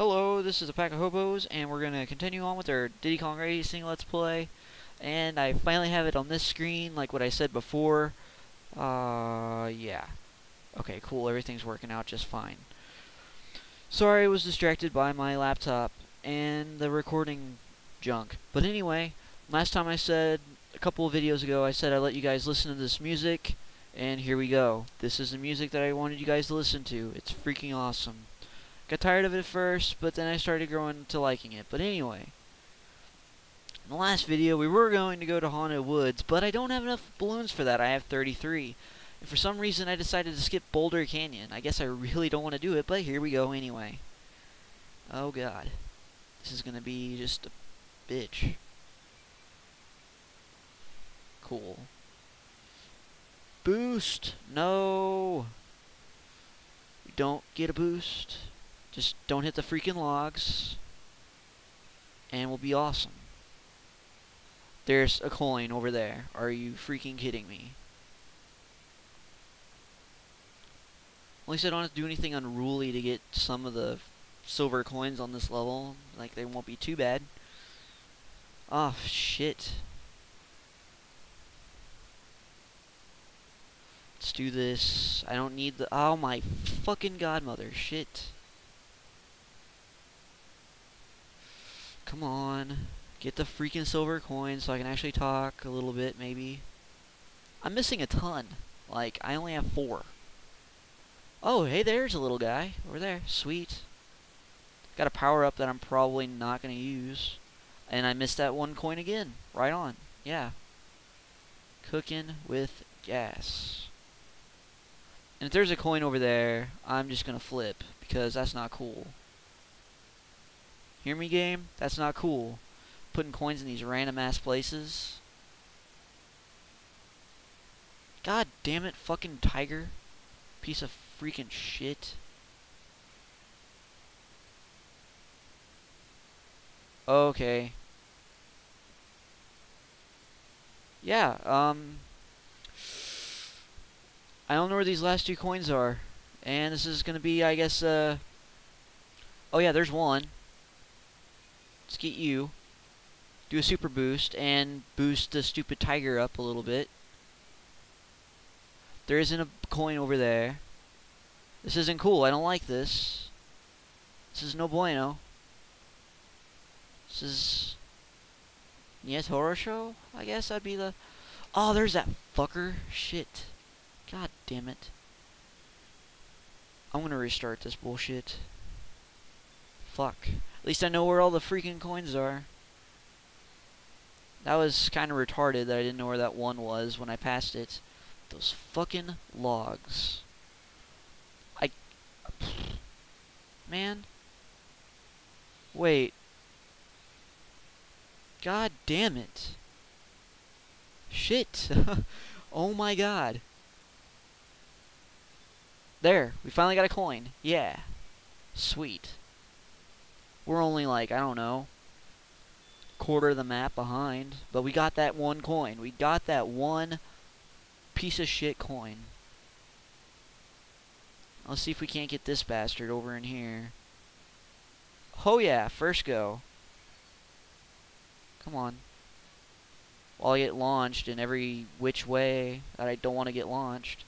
Hello, this is a pack of hobos, and we're going to continue on with our Diddy Kong Racing Let's Play. And I finally have it on this screen, like what I said before. Uh, yeah. Okay, cool, everything's working out just fine. Sorry I was distracted by my laptop and the recording junk. But anyway, last time I said, a couple of videos ago, I said I'd let you guys listen to this music. And here we go. This is the music that I wanted you guys to listen to. It's freaking awesome. Got tired of it at first, but then I started growing to liking it. But anyway, in the last video, we were going to go to Haunted Woods, but I don't have enough balloons for that. I have 33. And for some reason, I decided to skip Boulder Canyon. I guess I really don't want to do it, but here we go anyway. Oh god. This is going to be just a bitch. Cool. Boost! No! We don't get a boost. Just don't hit the freaking logs. And we'll be awesome. There's a coin over there. Are you freaking kidding me? At least I don't have to do anything unruly to get some of the silver coins on this level. Like, they won't be too bad. Oh, shit. Let's do this. I don't need the... Oh, my fucking godmother. Shit. Come on. Get the freaking silver coin so I can actually talk a little bit, maybe. I'm missing a ton. Like, I only have four. Oh, hey, there's a little guy. Over there. Sweet. Got a power-up that I'm probably not going to use. And I missed that one coin again. Right on. Yeah. Cooking with gas. And if there's a coin over there, I'm just going to flip, because that's not cool. Hear me, game? That's not cool. Putting coins in these random ass places. God damn it, fucking tiger. Piece of freaking shit. Okay. Yeah, um... I don't know where these last two coins are. And this is to be, I guess, uh... Oh yeah, there's one. Let's get you. Do a super boost and boost the stupid tiger up a little bit. There isn't a coin over there. This isn't cool. I don't like this. This is no bueno. This is... Yes, horror show? I guess that'd be the... Oh, there's that fucker. Shit. God damn it. I'm gonna restart this bullshit. Fuck. At least I know where all the freaking coins are. That was kind of retarded that I didn't know where that one was when I passed it. Those fucking logs. I... Man. Wait. God damn it. Shit. oh my god. There, we finally got a coin. Yeah. Sweet. We're only like, I don't know, quarter of the map behind. But we got that one coin. We got that one piece of shit coin. Let's see if we can't get this bastard over in here. Oh yeah, first go. Come on. While I get launched in every which way that I don't want to get launched.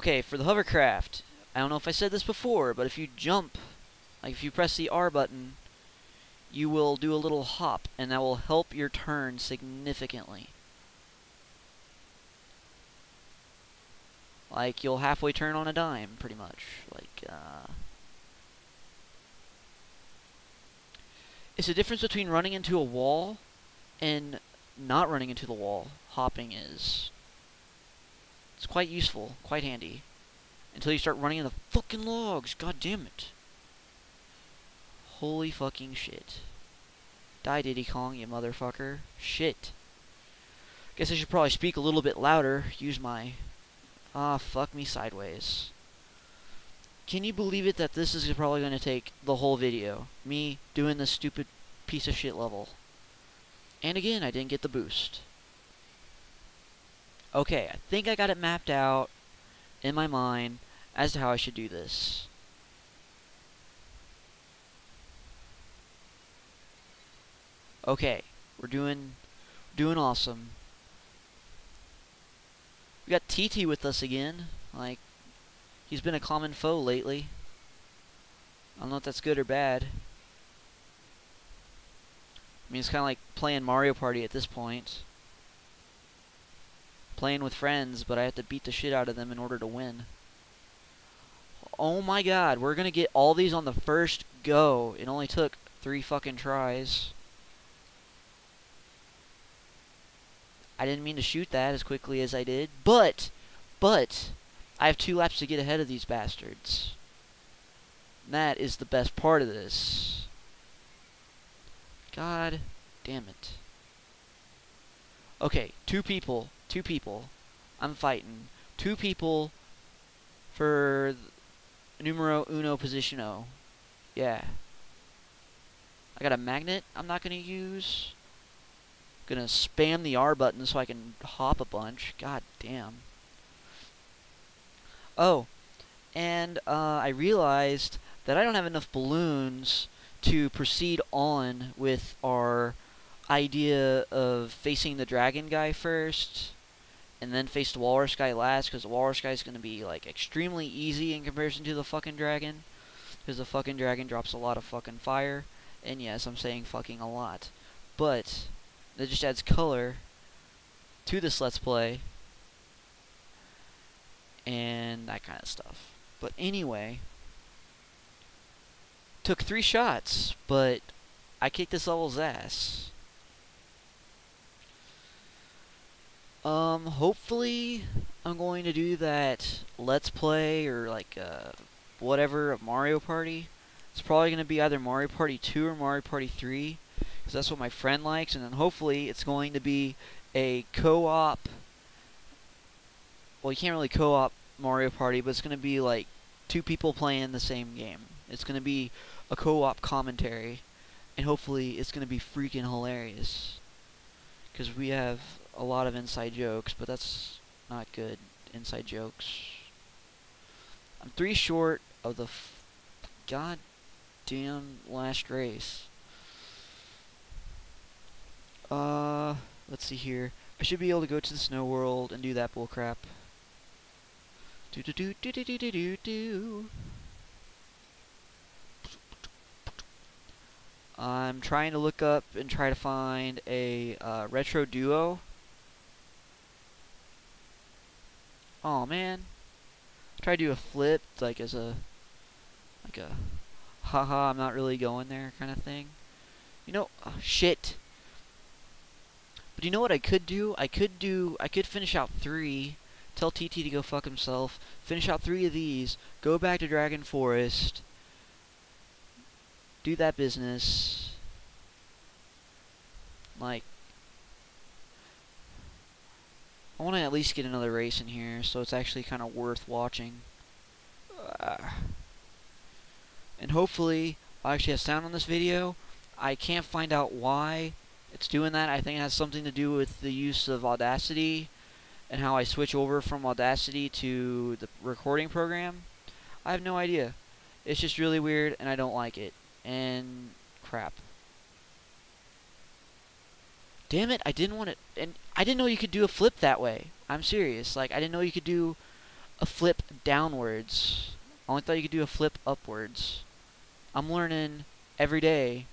Okay, for the hovercraft, I don't know if I said this before, but if you jump, like if you press the R button, you will do a little hop, and that will help your turn significantly. Like, you'll halfway turn on a dime, pretty much. Like, uh... It's the difference between running into a wall and not running into the wall. Hopping is. It's quite useful, quite handy. Until you start running in the fucking logs, god damn it. Holy fucking shit. Die Diddy Kong, you motherfucker. Shit. Guess I should probably speak a little bit louder. Use my... Ah, fuck me sideways. Can you believe it that this is probably going to take the whole video? Me doing this stupid piece of shit level. And again, I didn't get the boost. Okay, I think I got it mapped out in my mind as to how I should do this. Okay, we're doing doing awesome. We got TT with us again. Like he's been a common foe lately. I don't know if that's good or bad. I mean, it's kind of like playing Mario Party at this point. Playing with friends, but I have to beat the shit out of them in order to win. Oh my god, we're gonna get all these on the first go. It only took three fucking tries. I didn't mean to shoot that as quickly as I did, but, but, I have two laps to get ahead of these bastards. that is the best part of this. God damn it. Okay, two people, two people. I'm fighting. Two people for numero uno position O. Yeah. I got a magnet I'm not going to use. Gonna spam the R button so I can hop a bunch. God damn. Oh, and uh, I realized that I don't have enough balloons to proceed on with our idea of facing the dragon guy first and then face the walrus guy last because the walrus guy is going to be like extremely easy in comparison to the fucking dragon because the fucking dragon drops a lot of fucking fire. And yes I'm saying fucking a lot but that just adds color to this let's play and that kind of stuff. But anyway took three shots but I kicked this level's ass Um, hopefully I'm going to do that Let's Play or like uh, whatever of Mario Party. It's probably going to be either Mario Party 2 or Mario Party 3 because that's what my friend likes and then hopefully it's going to be a co-op well you can't really co-op Mario Party but it's going to be like two people playing the same game. It's going to be a co-op commentary and hopefully it's going to be freaking hilarious because we have a lot of inside jokes, but that's not good. Inside jokes. I'm three short of the goddamn last race. Uh, let's see here. I should be able to go to the snow world and do that bullcrap. Do do do do do do do do. I'm trying to look up and try to find a uh, retro duo Oh man. Try to do a flip, like as a, like a, haha, I'm not really going there kind of thing. You know, oh, shit. But you know what I could do? I could do, I could finish out three, tell TT to go fuck himself, finish out three of these, go back to Dragon Forest, do that business, like, I want to at least get another race in here, so it's actually kind of worth watching. Uh, and hopefully, I'll actually have sound on this video. I can't find out why it's doing that. I think it has something to do with the use of Audacity and how I switch over from Audacity to the recording program. I have no idea. It's just really weird, and I don't like it. And crap. Damn it, I didn't want to... And I didn't know you could do a flip that way. I'm serious. Like, I didn't know you could do a flip downwards. I only thought you could do a flip upwards. I'm learning every day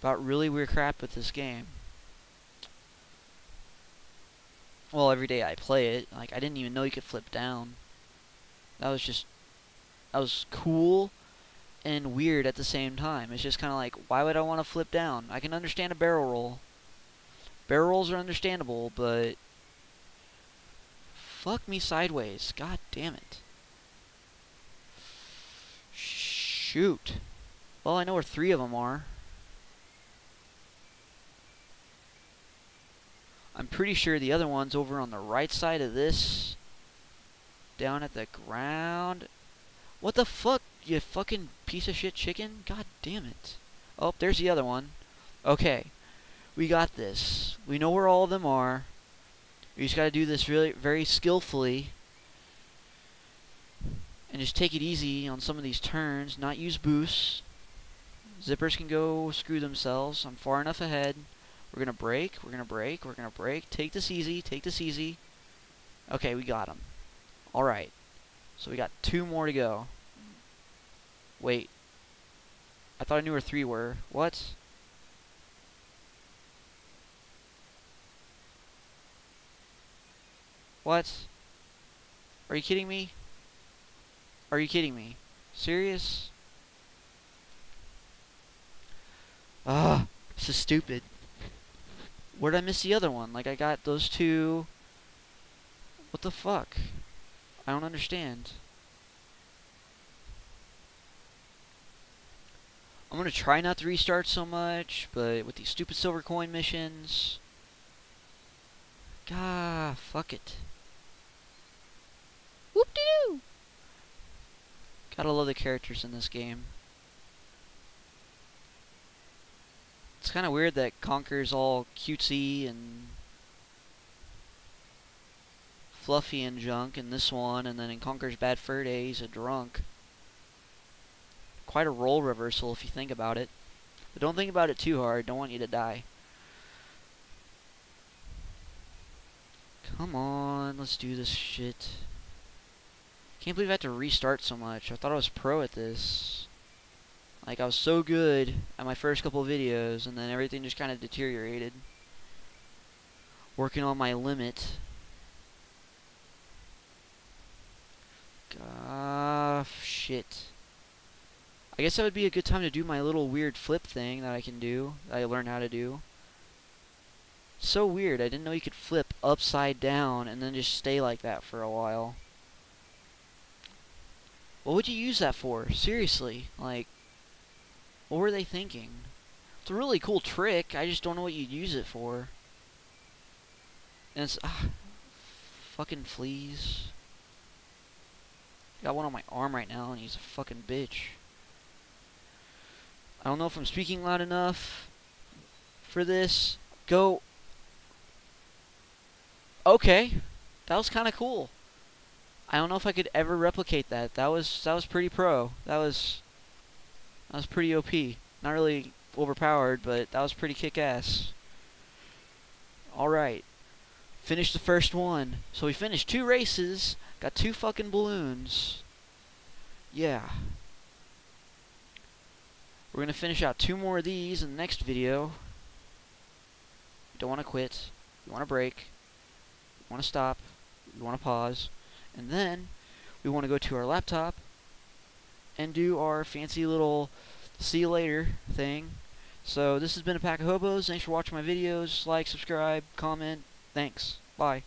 about really weird crap with this game. Well, every day I play it. Like, I didn't even know you could flip down. That was just... That was cool and weird at the same time. It's just kind of like, why would I want to flip down? I can understand a barrel roll. Barrel rolls are understandable, but... Fuck me sideways. God damn it. Shoot. Well, I know where three of them are. I'm pretty sure the other one's over on the right side of this. Down at the ground. What the fuck, you fucking piece of shit chicken? God damn it. Oh, there's the other one. Okay. We got this. We know where all of them are. We just got to do this really very skillfully. And just take it easy on some of these turns. Not use boosts. Zippers can go screw themselves. I'm far enough ahead. We're gonna break. We're gonna break. We're gonna break. Take this easy. Take this easy. Okay, we got them. Alright. So we got two more to go. Wait. I thought I knew where three were. What? What? Are you kidding me? Are you kidding me? Serious? Ah, this is stupid. Where did I miss the other one? Like, I got those two... What the fuck? I don't understand. I'm gonna try not to restart so much, but with these stupid silver coin missions... Gah, fuck it. Whoop-de-doo! Gotta love the characters in this game. It's kind of weird that Conker's all cutesy and fluffy and junk in this one, and then in Conker's Bad Fur Day, he's a drunk. Quite a role reversal if you think about it. But don't think about it too hard. Don't want you to die. Come on, let's do this shit. Can't believe I had to restart so much. I thought I was pro at this. Like, I was so good at my first couple videos, and then everything just kind of deteriorated. Working on my limit. Ah, shit. I guess that would be a good time to do my little weird flip thing that I can do, that I learned how to do. So weird, I didn't know you could flip upside down and then just stay like that for a while. What would you use that for? Seriously, like, what were they thinking? It's a really cool trick, I just don't know what you'd use it for. And it's, ah, fucking fleas. Got one on my arm right now, and he's a fucking bitch. I don't know if I'm speaking loud enough for this. Go. Okay. That was kind of cool. I don't know if I could ever replicate that. That was that was pretty pro. That was that was pretty OP. Not really overpowered, but that was pretty kick-ass. Alright. Finished the first one. So we finished two races, got two fucking balloons. Yeah. We're going to finish out two more of these in the next video. You don't want to quit. You want to break. You want to stop. You want to pause. And then we want to go to our laptop and do our fancy little see you later thing. So this has been a pack of hobos. Thanks for watching my videos. Like, subscribe, comment. Thanks. Bye.